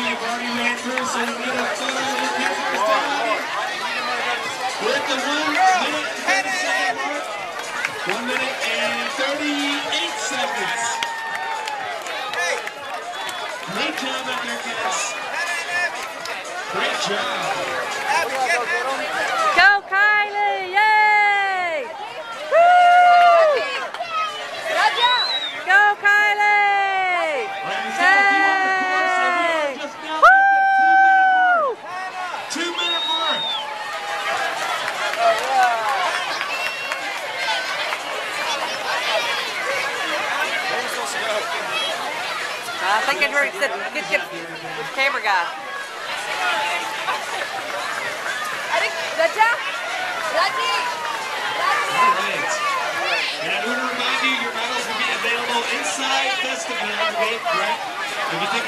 a done. The one minute and 30 second mark. One minute and 38 seconds. Great job out there, kids. Great job. Go Kylie! Yay! Woo! Go Kylie! Yay! Just now at the two minute mark. Two minute mark. I think it's very good, good, good, good camera guy. All right. And I want to remind you, your medals will be available inside Festival, okay? Correct? If you think